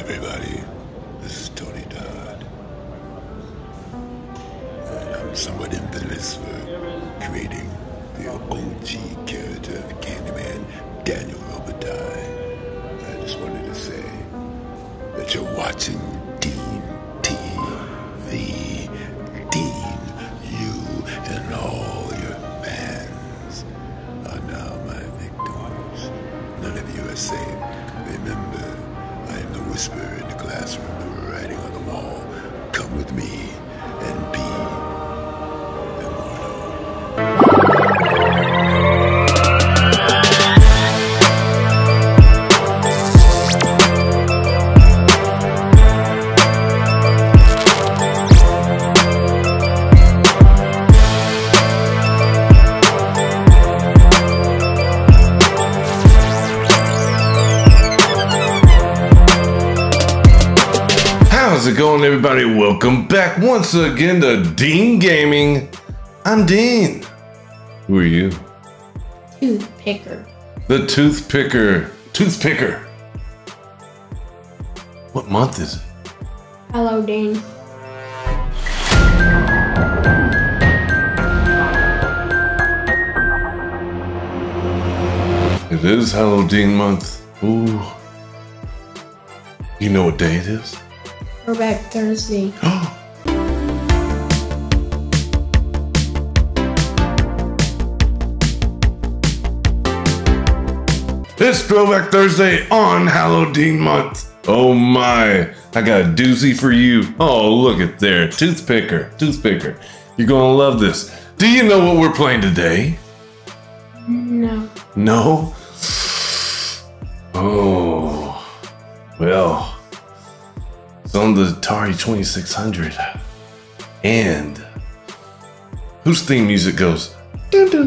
everybody. This is Tony Todd. And I'm somewhat infamous for creating the OG character of Candyman, Daniel Robitaille. I just wanted to say that you're watching Deen going, everybody? Welcome back once again to Deen Gaming. I'm Deen. Who are you? Toothpicker. The Toothpicker. Toothpicker. What month is it? HalloDeen. It is Halloween month. Ooh. You know what day it is? Throwback Thursday. It's Throwback Thursday on Halloween month. Oh my, I got a doozy for you. Oh, look at there. Toothpicker. Toothpicker. You're gonna love this. Do you know what we're playing today? No. No? Oh. Well, it's on the Atari 2600. And whose theme music goes? Michael.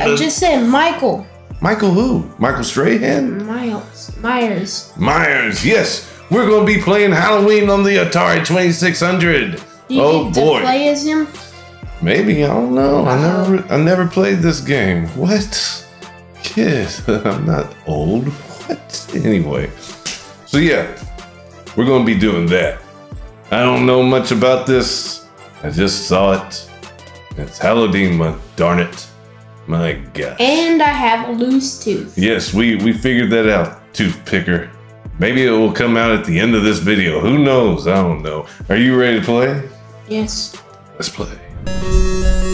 I just said Michael. Michael who? Michael Strahan? Miles. Myers. Myers, yes. We're going to be playing Halloween on the Atari 2600. Do you oh boy. play as him? Maybe I don't know. I never I never played this game. What? Kid, I'm not old. What? Anyway. So yeah, we're gonna be doing that. I don't know much about this. I just saw it. It's Halloween month, darn it. My god. And I have a loose tooth. Yes, we we figured that out, toothpicker. Maybe it will come out at the end of this video. Who knows? I don't know. Are you ready to play? Yes. Let's play.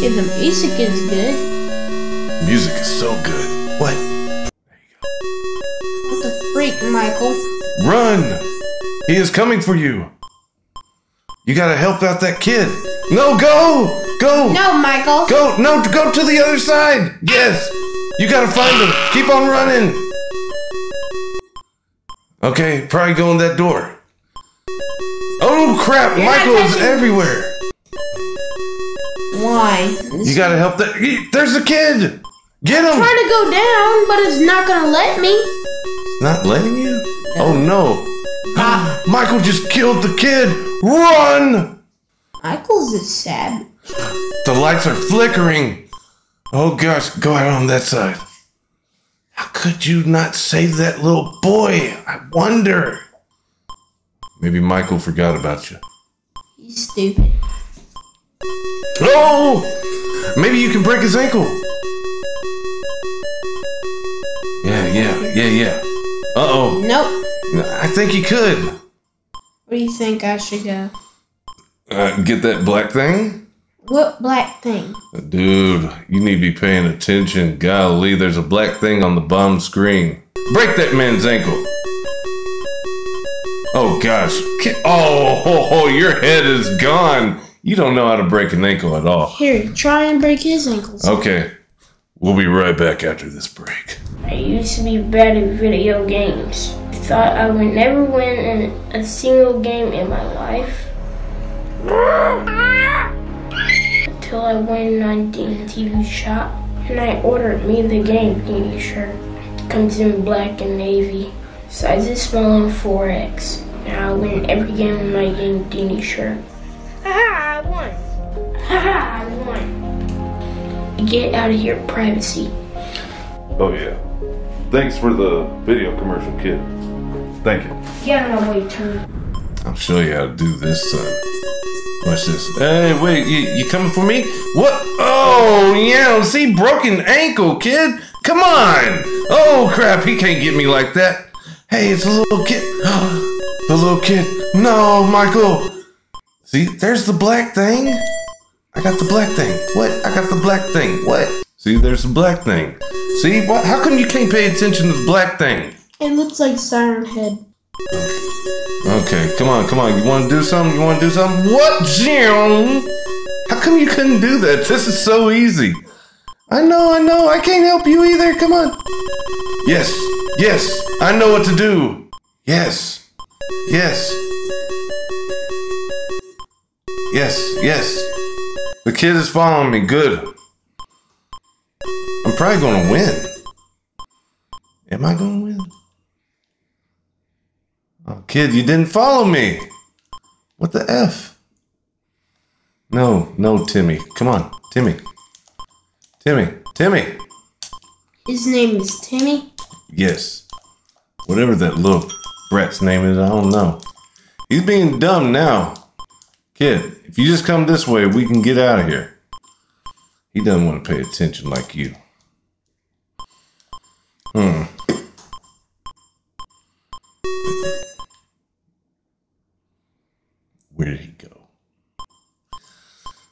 Yeah, the music is good. Music is so good. What? What the freak, Michael? Run! He is coming for you. You gotta help out that kid. No, go! Go! No, Michael. Go! No, go to the other side! Yes! You gotta find him. Keep on running. Okay, probably go in that door. Oh crap! You're Michael is everywhere. Why? You gotta help that. There's a kid! Get him! I'm trying to go down, but it's not gonna let me. It's not letting you? Oh no. Ah, Michael just killed the kid! Run! Michael's a sad. The lights are flickering. Oh gosh, go out on that side. How could you not save that little boy? I wonder. Maybe Michael forgot about you. He's stupid. Oh! Maybe you can break his ankle. Yeah, yeah, yeah, yeah. Uh oh. Nope. I think he could. Where do you think I should go? Uh, get that black thing? What black thing? Dude, you need to be paying attention. Golly, there's a black thing on the bottom screen. Break that man's ankle. Oh gosh. Oh, ho, ho, your head is gone. You don't know how to break an ankle at all. Here, try and break his ankles. Okay. We'll be right back after this break. I used to be bad at video games. Thought I would never win in a single game in my life. Until I went on the TV shop and I ordered me the game Dini shirt. Comes in black and navy. Size is small and 4X. Now I win every game in my game Dini shirt. Haha, I won. I won. Get out of here, privacy. Oh yeah. Thanks for the video commercial, kid. Thank you. Get out of my way, turn. I'll show you how to do this, son. Watch this. Hey, wait, you, you coming for me? What? Oh, yeah, see, broken ankle, kid. Come on. Oh, crap, he can't get me like that. Hey, it's a little kid. the little kid. No, Michael. See, there's the black thing. I got the black thing. What? I got the black thing. What? See, there's the black thing. See, what? How come you can't pay attention to the black thing? It looks like Siren Head. Okay, come on, come on. You want to do something? You want to do something? What, Jim? How come you couldn't do that? This is so easy. I know, I know. I can't help you either. Come on. Yes, yes. I know what to do. Yes, yes. Yes, yes. The kid is following me. Good. I'm probably going to win. Am I going to win? Oh, kid, you didn't follow me. What the F? No, no, Timmy. Come on, Timmy. Timmy, Timmy. His name is Timmy. Yes. Whatever that little brat's name is, I don't know. He's being dumb now. Kid, if you just come this way, we can get out of here. He doesn't want to pay attention like you. Hmm. Where did he go?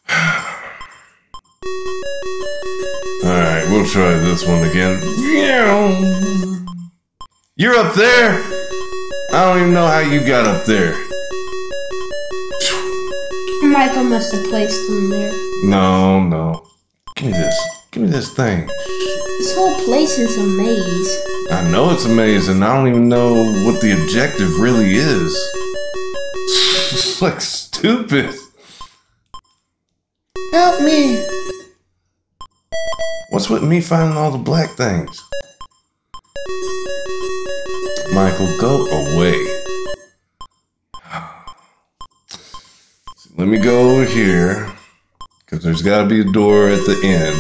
Alright, we'll try this one again. You're up there? I don't even know how you got up there. Michael must have placed them there. No, no. Give me this. Give me this thing. This whole place is a maze. I know it's amazing. I don't even know what the objective really is. It's like stupid. Help me. What's with me finding all the black things? Michael, go away. Let me go over here. Because there's got to be a door at the end.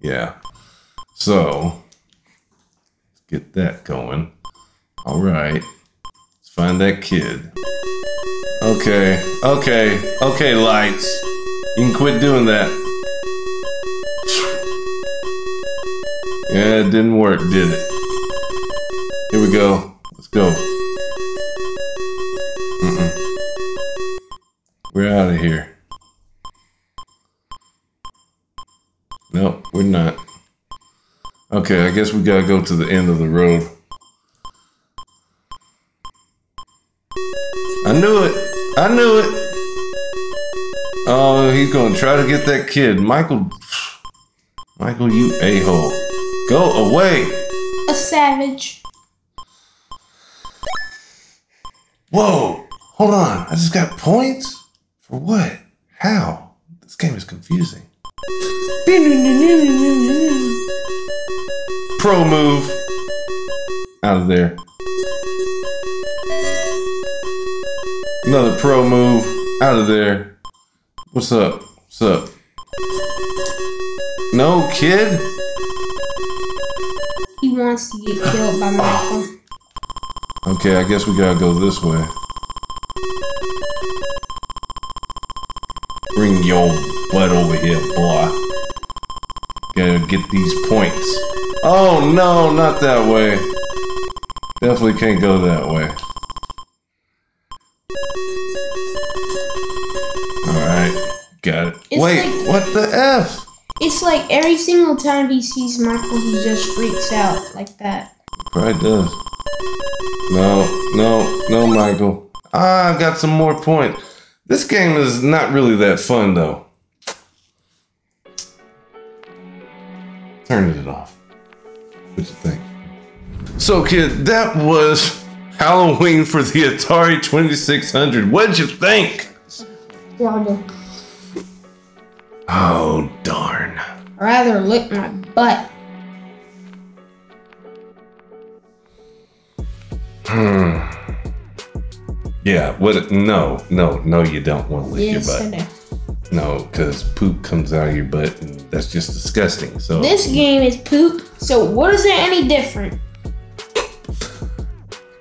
Yeah. So, let's get that going. All right. Let's find that kid. Okay. Okay. Okay, lights. You can quit doing that. Yeah, it didn't work, did it? Here we go. Let's go. We're out of here. Nope, we're not. Okay, I guess we gotta go to the end of the road. I knew it! I knew it! Oh, he's gonna try to get that kid. Michael. Michael, you a hole. Go away! A savage. Whoa! Hold on. I just got points? For what? How? This game is confusing. Pro move. Out of there. Another pro move. Out of there. What's up? What's up? No, kid? He wants to get killed by Michael. Okay, I guess we gotta go this way. Bring your butt over here, boy. Gotta get these points. Oh no, not that way. Definitely can't go that way. Alright, got it. It's Wait, like- what the F? It's like every single time he sees Michael, he just freaks out like that. Probably does. No, no, no, Michael. Ah, I got some more points. This game is not really that fun, though. Turning it off. What you think? So, kid, that was Halloween for the Atari 2600. What'd you think? Oh, darn. I'd rather lick my butt. Hmm. Yeah, what? No, no, no, you don't want to lick Yes, your butt. No, because poop comes out of your butt, and that's just disgusting. So This game is poop. So what is it any different?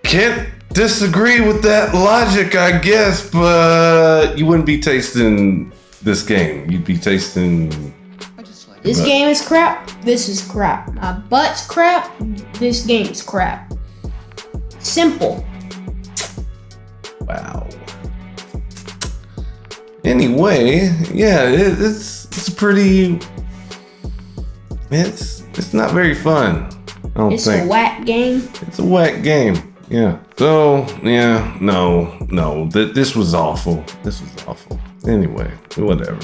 can't disagree with that logic, I guess. But you wouldn't be tasting this game. You'd be tasting. This game is crap. This is crap. My butt's crap. This game's crap. Simple. Wow. Anyway, yeah, it, it's it's pretty. It's it's not very fun. I don't It's think a whack game. it's a whack game. Yeah. So yeah, no, no, th- this was awful. This was awful. Anyway, whatever.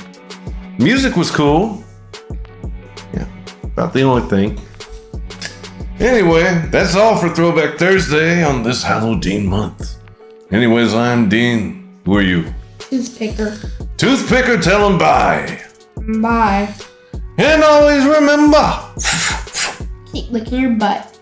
Music was cool. Yeah, about the only thing. Anyway, that's all for Throwback Thursday on this Halloween month. Anyways, I'm Deen. Who are you? Toothpicker. Toothpicker, tell him bye. Bye. And always remember. Keep licking your butt.